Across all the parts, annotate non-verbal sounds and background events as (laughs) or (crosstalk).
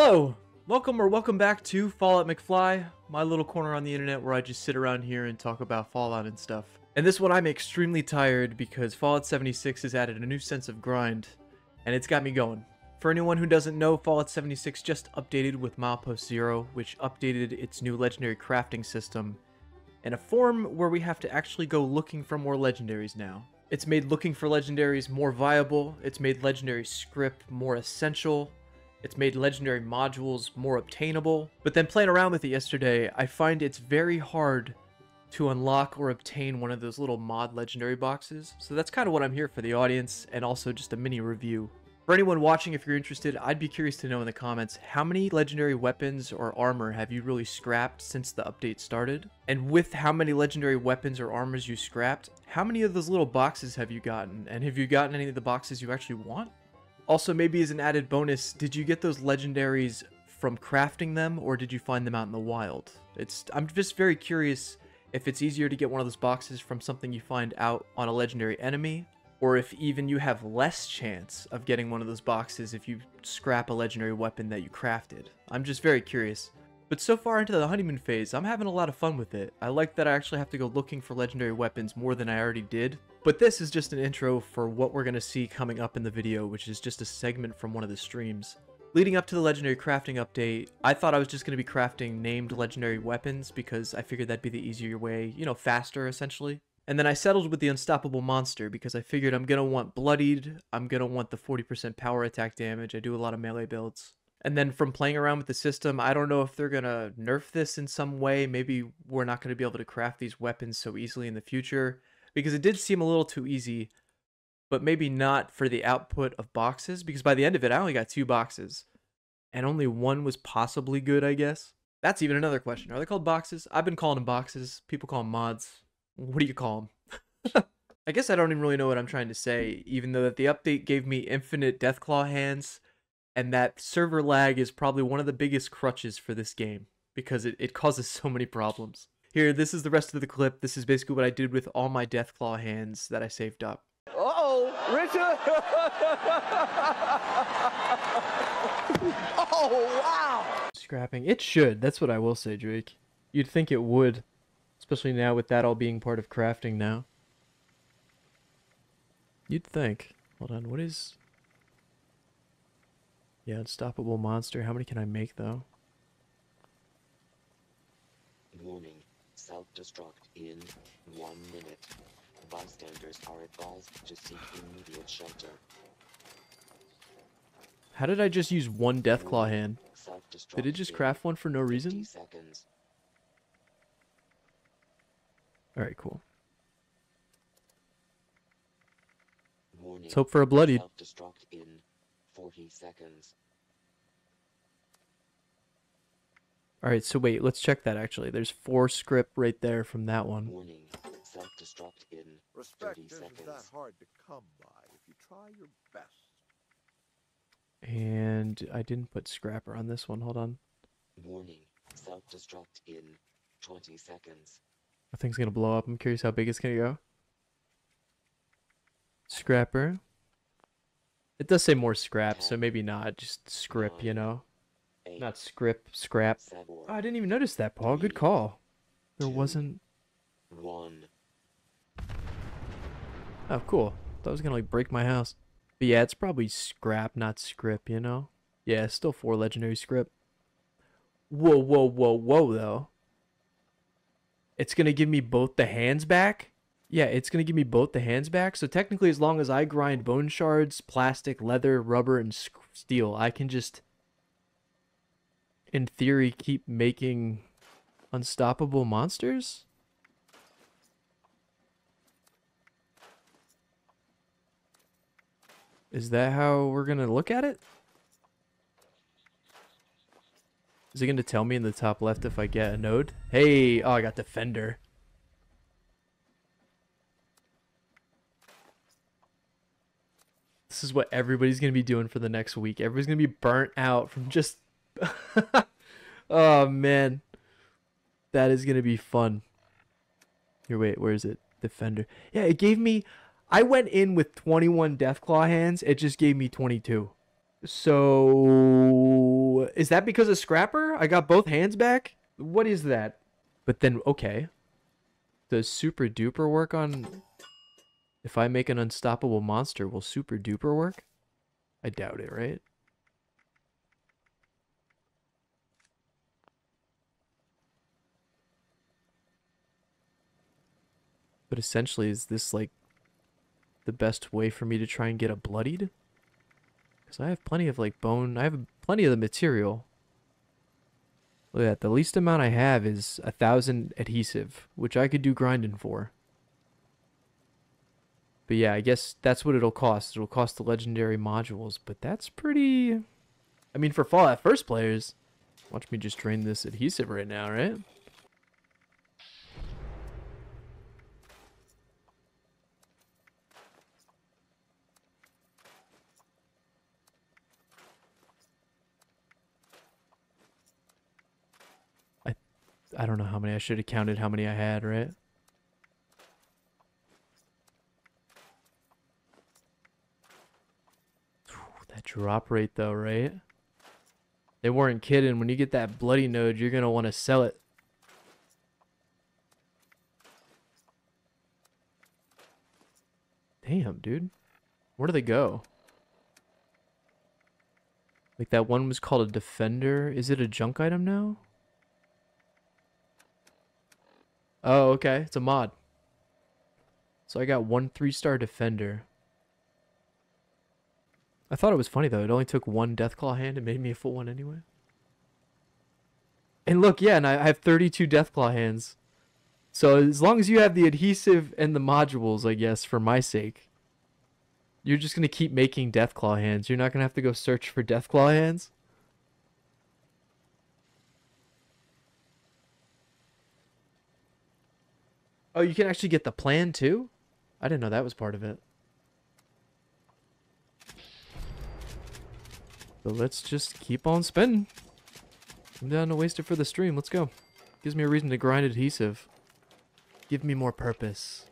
Hello! Welcome or welcome back to Fallout McFly, my little corner on the internet where I just sit around here and talk about Fallout and stuff. And this one I'm extremely tired because Fallout 76 has added a new sense of grind, and it's got me going. For anyone who doesn't know, Fallout 76 just updated with Milepost Zero, which updated its new legendary crafting system in a form where we have to actually go looking for more legendaries now. It's made looking for legendaries more viable, it's made legendary script more essential, it's made legendary modules more obtainable, but then playing around with it yesterday, I find it's very hard to unlock or obtain one of those little mod legendary boxes. So that's kind of what I'm here for the audience and also just a mini review. For anyone watching, if you're interested, I'd be curious to know in the comments, how many legendary weapons or armor have you really scrapped since the update started? And with how many legendary weapons or armors you scrapped, how many of those little boxes have you gotten? And have you gotten any of the boxes you actually want? Also, maybe as an added bonus, did you get those legendaries from crafting them or did you find them out in the wild? It's I'm just very curious if it's easier to get one of those boxes from something you find out on a legendary enemy or if even you have less chance of getting one of those boxes if you scrap a legendary weapon that you crafted. I'm just very curious. But so far into the honeymoon phase, I'm having a lot of fun with it. I like that I actually have to go looking for legendary weapons more than I already did. But this is just an intro for what we're going to see coming up in the video, which is just a segment from one of the streams. Leading up to the legendary crafting update, I thought I was just going to be crafting named legendary weapons because I figured that'd be the easier way, you know, faster essentially. And then I settled with the Unstoppable Monster because I figured I'm going to want Bloodied, I'm going to want the 40% power attack damage, I do a lot of melee builds. And then from playing around with the system, I don't know if they're going to nerf this in some way. Maybe we're not going to be able to craft these weapons so easily in the future. Because it did seem a little too easy. But maybe not for the output of boxes. Because by the end of it, I only got two boxes. And only one was possibly good, I guess. That's even another question. Are they called boxes? I've been calling them boxes. People call them mods. What do you call them? (laughs) I guess I don't even really know what I'm trying to say. Even though that the update gave me infinite Deathclaw hands and that server lag is probably one of the biggest crutches for this game because it, it causes (laughs) so many problems. Here, this is the rest of the clip. This is basically what I did with all my Deathclaw hands that I saved up. Uh-oh, Richard! (laughs) oh, wow! Scrapping. It should. That's what I will say, Drake. You'd think it would. Especially now with that all being part of crafting now. You'd think. Hold on, what is... Yeah, unstoppable monster. How many can I make though? Warning. Self-destruct in one minute. Bystanders are advised to seek immediate shelter. How did I just use one Deathclaw hand? Did it just craft one for no reason? Alright, cool. Warning. Let's hope for a bloodied. Self-destruct in 40 seconds. Alright, so wait, let's check that actually. There's four script right there from that one. Warning. Self-destruct in Respect 30 isn't that hard to come by if you try your best. And I didn't put scrapper on this one. Hold on. Warning. Self-destruct in 20 seconds. That thing's gonna blow up. I'm curious how big it's gonna go. Scrapper. It does say more scrap, so maybe not. Just script, you know? Eight, Not script, scrap. seven, Oh, I didn't even notice that, Paul. Good call. There Two. wasn't. one. Oh, cool. Thought it was gonna like break my house. But yeah, it's probably scrap, not script, you know? Yeah, it's still four legendary script. Whoa, whoa, whoa, whoa, though. It's gonna give me both the hands back? Yeah, it's gonna give me both the hands back. So technically, as long as I grind bone shards, plastic, leather, rubber, and steel, I can just, in theory, keep making unstoppable monsters? Is that how we're gonna look at it? Is it gonna tell me in the top left if I get a node? Hey, oh, I got defender. This is what everybody's gonna be doing for the next week. Everybody's gonna be burnt out from just. (laughs) oh man, that is gonna be fun. Here, wait, where is it? Defender. Yeah, it gave me. I went in with 21 Deathclaw hands. It just gave me 22. So is that because of Scrapper? I got both hands back? What is that? But then, okay. Does Super Duper work on... If I make an unstoppable monster, will Super Duper work? I doubt it, right? But essentially, is this like the best way for me to try and get a bloodied? Because I have plenty of like bone, I have plenty of the material. Look at that, the least amount I have is a thousand adhesive, which I could do grinding for. But yeah, I guess that's what it'll cost. It'll cost the legendary modules, but that's pretty... I mean, for Fallout first players, watch me just drain this adhesive right now, right? I don't know how many. I should have counted how many I had, right? That drop rate though, right? They weren't kidding. When you get that bloody node, you're gonna want to sell it. Damn, dude. Where do they go? Like that one was called a defender. Is it a junk item now? Oh, okay. It's a mod. So I got one three-star defender. I thought it was funny though. It only took one Deathclaw hand and made me a full one anyway. And look, yeah, and I have 32 Deathclaw hands. So as long as you have the adhesive and the modules, I guess, for my sake, you're just gonna keep making Deathclaw hands. You're not gonna have to go search for Deathclaw hands. Oh, you can actually get the plan too? I didn't know that was part of it. So let's just keep on spending. I'm down to waste it for the stream. Let's go. Gives me a reason to grind adhesive. Give me more purpose.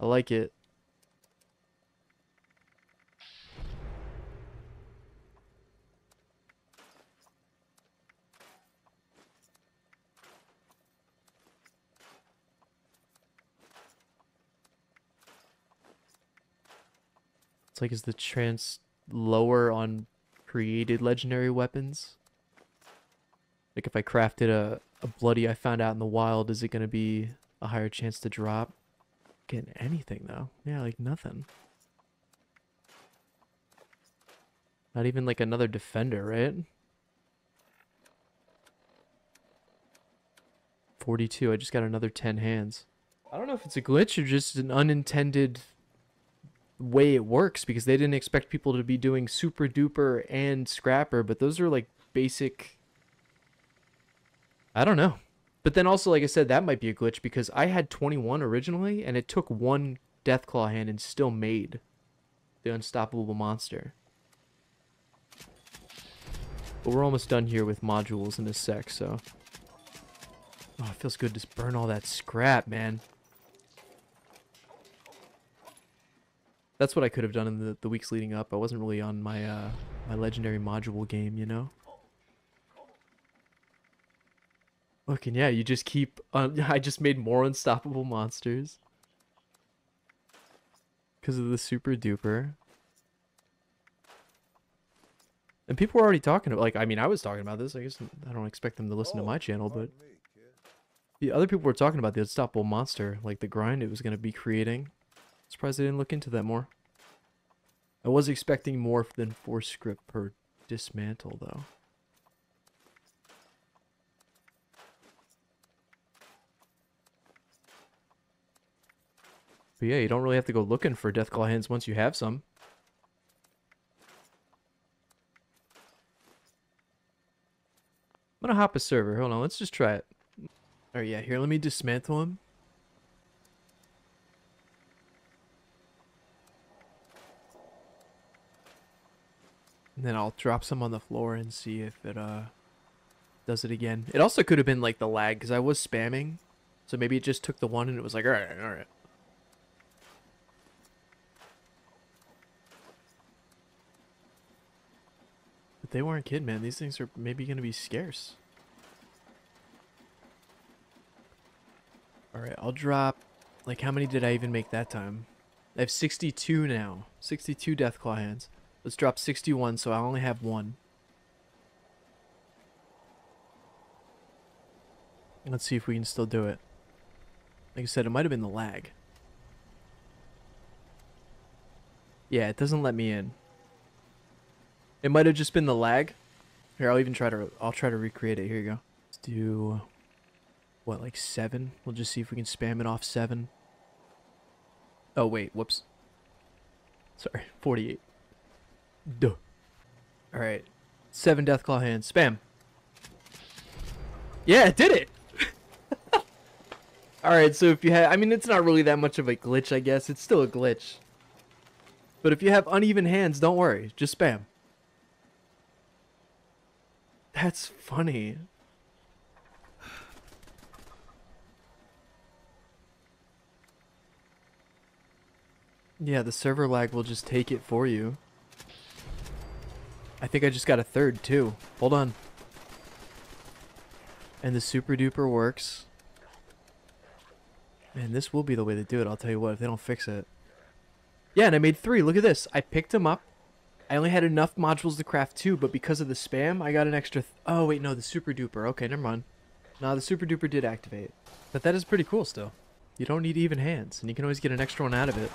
I like it. Like is the trans lower on created legendary weapons? Like if I crafted a, a bloody I found out in the wild, is it going to be a higher chance to drop? Getting anything though. Yeah, like nothing. Not even like another defender, right? 42, I just got another 10 hands. I don't know if it's a glitch or just an unintended way it works because they didn't expect people to be doing super duper and scrapper, but those are like basic. I don't know. But then also, like I said, that might be a glitch because I had 21 originally and it took one Deathclaw hand and still made the unstoppable monster. But we're almost done here with modules in this sec, so. Oh, it feels good to burn all that scrap, man. That's what I could have done in the, the weeks leading up. I wasn't really on my uh, my legendary module game, you know. Look, and yeah, you just keep. Un- (laughs) I just made more unstoppable monsters because of the super duper. And people were already talking about, like, I mean, I was talking about this. I guess I don't expect them to listen to my channel, but the other people were talking about the unstoppable monster, like the grind it was going to be creating. Surprised I didn't look into that more. I was expecting more than four script per dismantle, though. But yeah, you don't really have to go looking for Deathclaw hands once you have some. I'm gonna hop a server. Hold on, let's just try it. Alright, yeah, here, let me dismantle him. And then I'll drop some on the floor and see if it uh does it again. It also could have been like the lag because I was spamming. So maybe it just took the one and it was like, alright, alright. But they weren't kidding, man. These things are maybe going to be scarce. Alright, I'll drop... Like, how many did I even make that time? I have 62 now. 62 Deathclaw hands. Let's drop 61, so I only have one. Let's see if we can still do it. Like I said, it might have been the lag. Yeah, it doesn't let me in. It might have just been the lag. Here, I'll even try to I'll try to recreate it. Here you go. Let's do what, like seven? We'll just see if we can spam it off seven. Oh wait, whoops. Sorry, 48. Duh. Alright. Seven Deathclaw hands. Spam. Yeah, it did it! (laughs) Alright, so if you have... I mean, it's not really that much of a glitch, I guess. It's still a glitch. But if you have uneven hands, don't worry. Just spam. That's funny. (sighs) Yeah, the server lag will just take it for you. I think I just got a third too. Hold on. And the super duper works. Man, this will be the way to do it, I'll tell you what, if they don't fix it. Yeah, and I made three. Look at this. I picked them up. I only had enough modules to craft two, but because of the spam, I got an extra... oh, wait, no, the super duper. Okay, never mind. No, the super duper did activate. But that is pretty cool still. You don't need even hands, and you can always get an extra one out of it.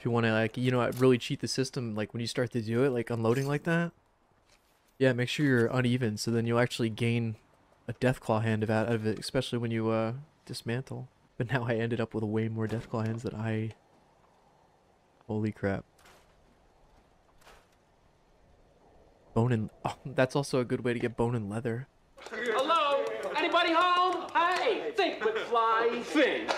If you want to, like, you know, really cheat the system, like, when you start to do it, like, unloading like that. Yeah, make sure you're uneven, so then you'll actually gain a Deathclaw hand out of it, especially when you, uh, dismantle. But now I ended up with way more Deathclaw hands than I... Holy crap. Bone and... Oh, that's also a good way to get bone and leather. Hello? Anybody home? Hey, think McFly, think.